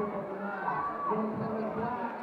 yang